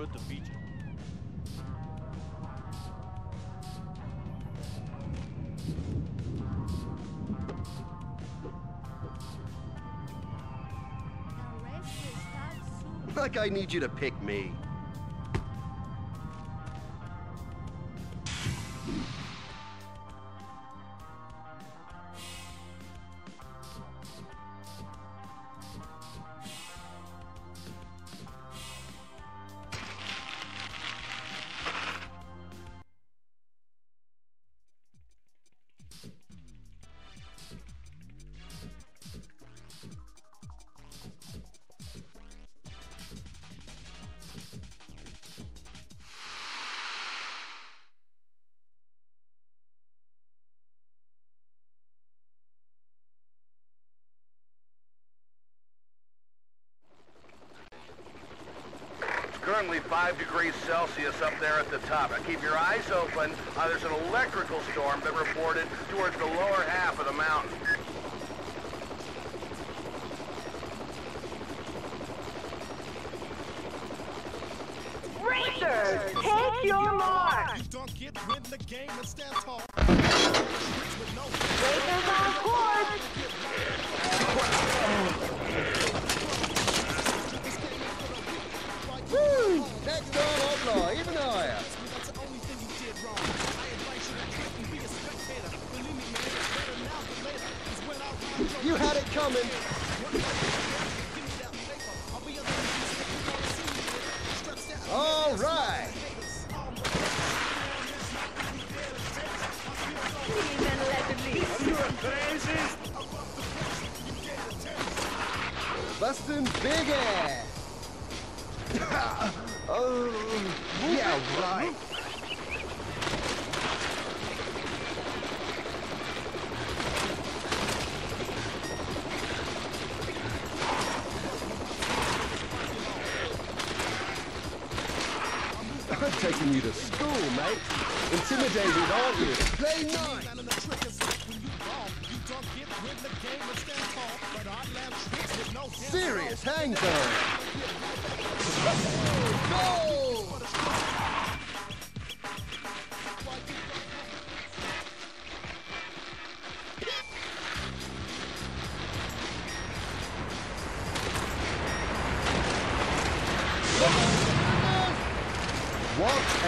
good to feature. Like I need you to pick me. Currently 5 degrees Celsius up there at the top. Now keep your eyes open. Uh, there's an electrical storm that reported towards the lower half of the mountain. Racers, take your mark! You win the game and stand tall. Racers on course! Down. All right. Bustin' big ass. oh, yeah, right. Taking you to school, mate. Intimidated, aren't you? Play nice. And the trick is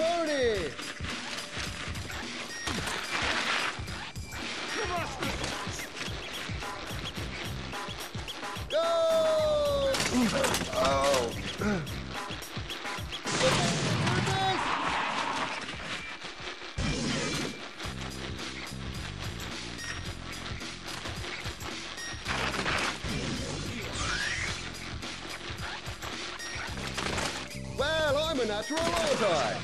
30. Well, I'm a natural, aren't I?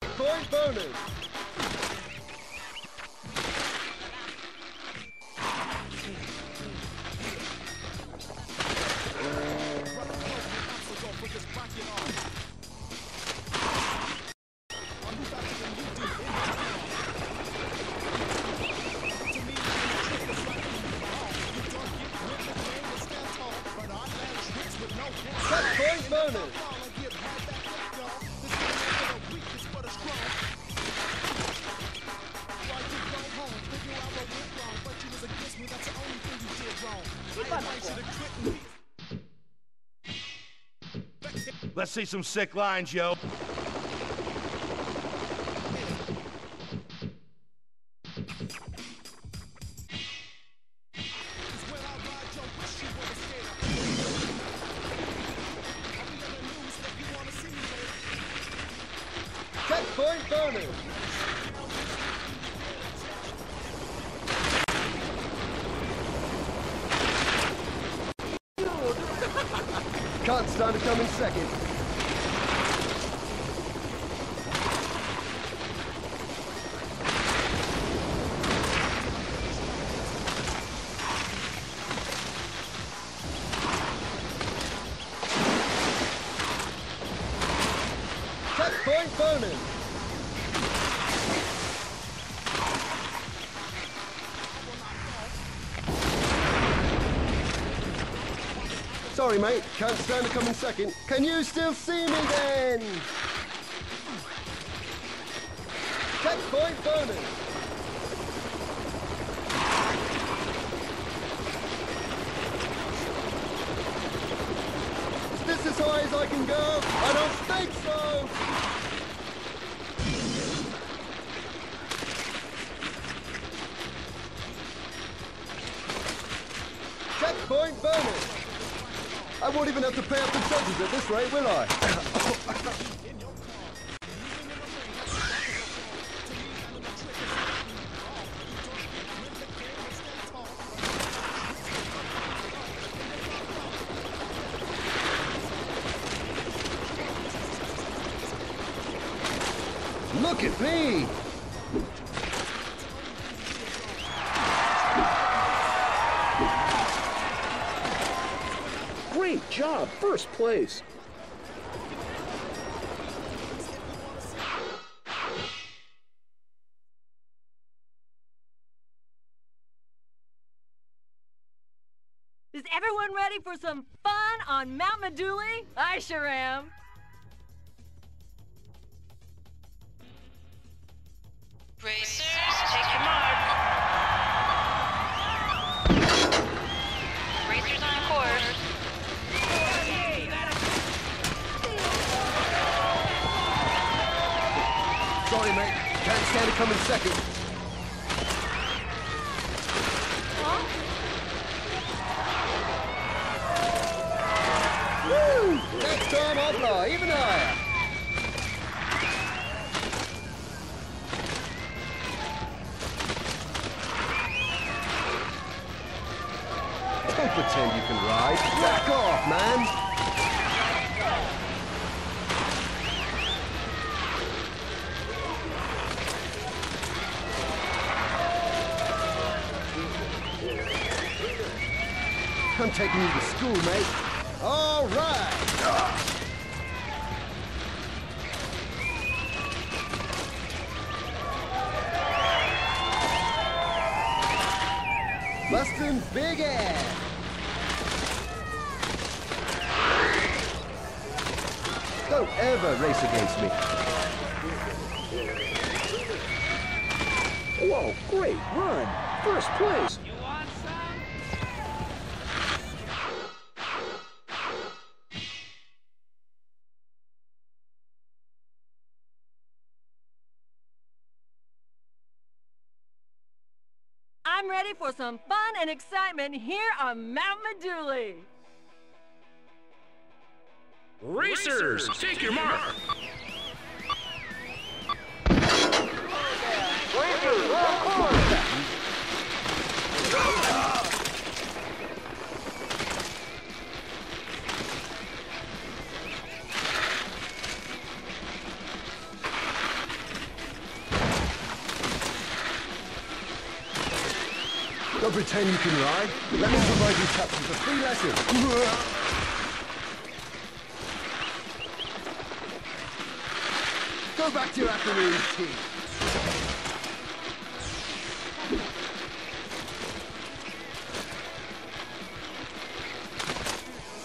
Checkpoint bonus. Let's see some sick lines, yo. Point bonus. Can't stand to come in second. Sorry, mate. Can't stand to come in second. Can you still see me then? Checkpoint bonus. Is this as high as I can go? I don't think so. Checkpoint bonus. I won't even have to pay up the judges at this rate, will I? Look at me! First place. Is everyone ready for some fun on Mount Meduli? I sure am. Racers, come in second. Woo! Next time I'll fly even higher. Don't pretend you can ride. Back off, man. I'm taking you to school, mate. All right. Bustin' big ass. Don't ever race against me. Whoa, great run. First place. For some fun and excitement here on Mount Medulley. Racers, take your mark. Pretend you can ride. Let me provide you with a free lesson. Go back to your afternoon tea.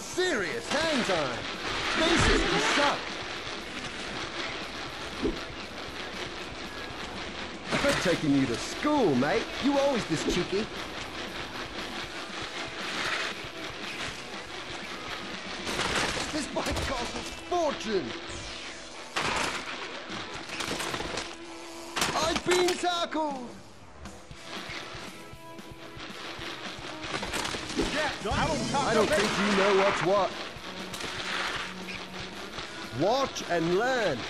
Serious hang time. Basically suck. I'm taking you to school, mate. You always this cheeky. This bike costs a I've been tackled. I don't think you know what's what. Watch and learn.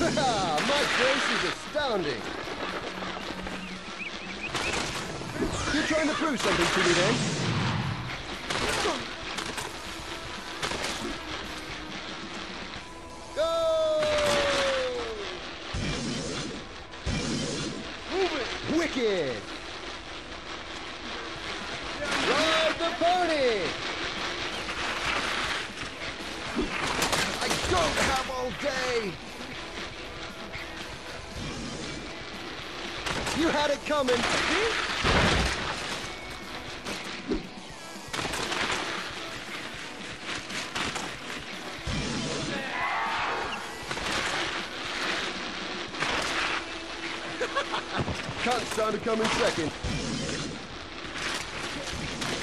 My face is astounding. You're trying to prove something to me then? Kid. Ride the pony. I don't have all day. You had it coming. To come in second.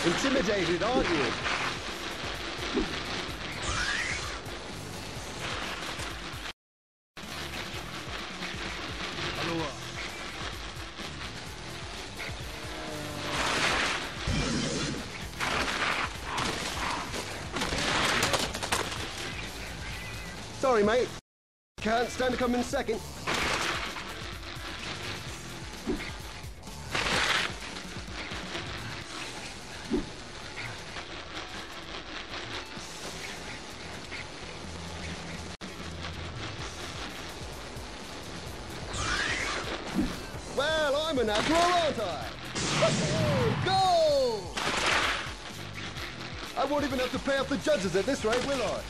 Intimidated, aren't you? Sorry, mate. Can't stand to come in second. Have to pay off the judges at this rate, will I?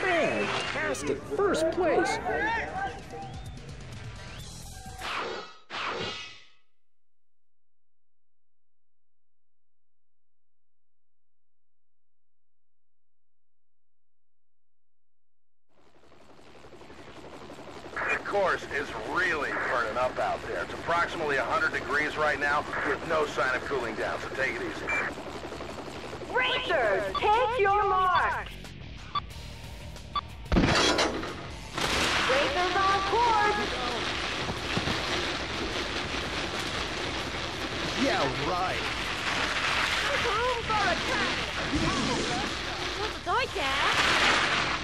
Fantastic. First place. Take it easy. Racers, take your mark. Racers on course. Yeah, right. Room for attack. What's the diecast?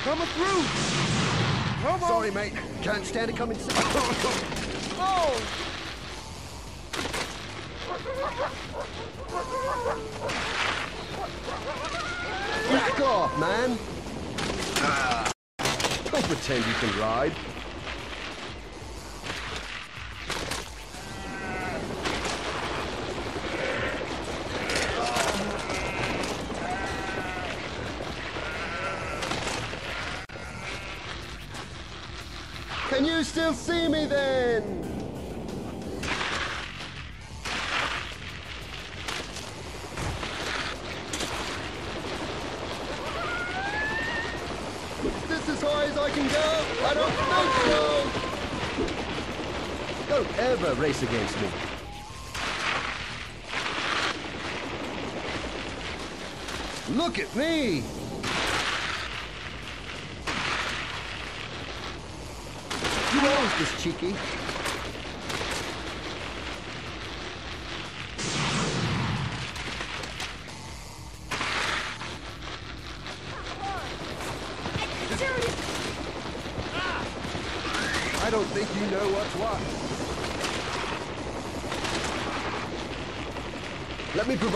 Coming through. Come on. Sorry, mate. Can't stand it coming second. Oh, Back off, man. Don't pretend you can ride. Can you still see me then? Ever against me. Look at me! You always this cheeky.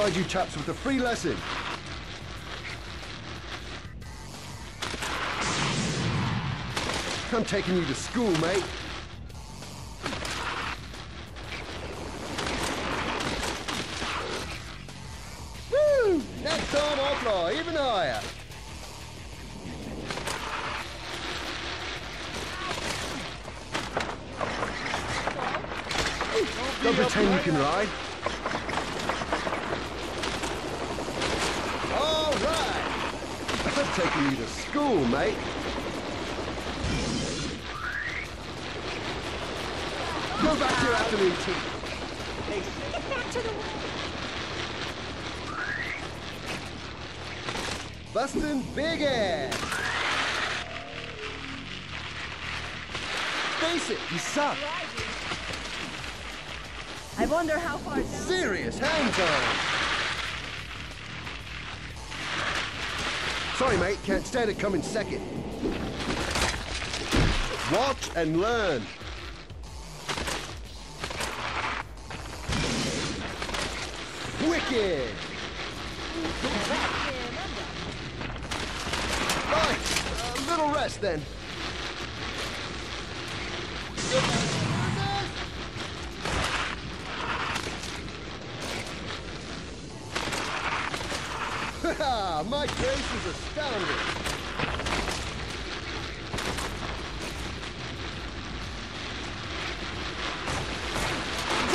Provide you chaps with a free lesson. I'm taking you to school, mate. Woo! Next time I'll fly even higher. Don't pretend you can ride. All right. I'm taking you to school, mate. Go back to your afternoon tea. get back to the Bustin' big ass. Face it, you suck. I wonder how far down. Serious hang time. Sorry, mate, can't stand it coming second. Watch and learn. Wicked! Right, a little rest then. Haha, My grace is astounding.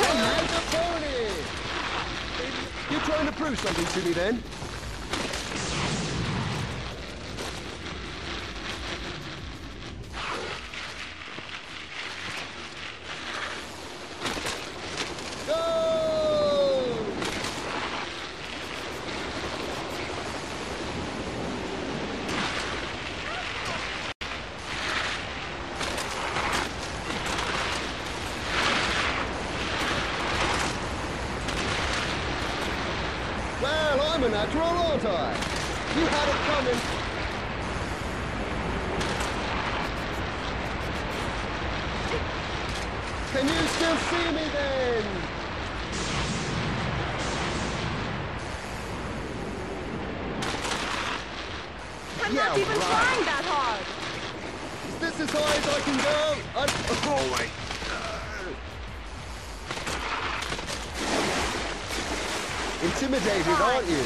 Ride the pony! You trying to prove something to me then? Go! Well, I'm natural, aren't You had it coming. Can you still see me then? I'm Yeah, not even right. trying that hard. Is this as high as I can go? I'm... Oh, wait. Intimidated, aren't you?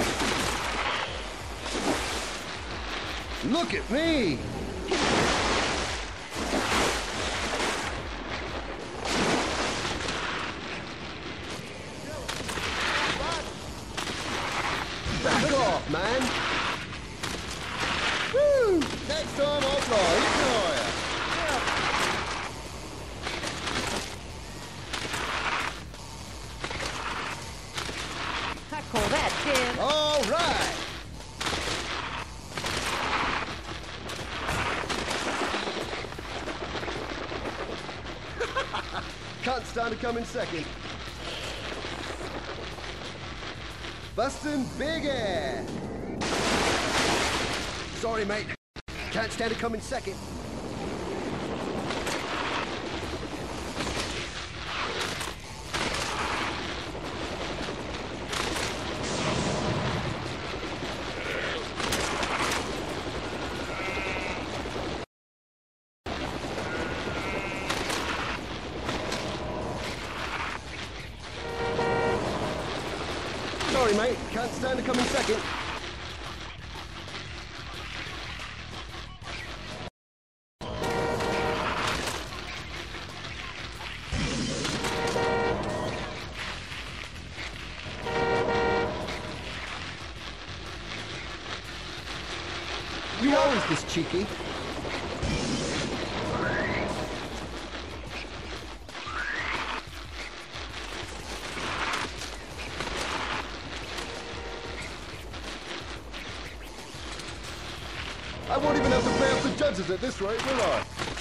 Look at me! Can't stand to come in second. Bustin' Big Air! Sorry, mate. Can't stand to come in second. Mate. Can't stand to come in second. Won't even have to off the judges at this rate, will I?